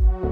Bye.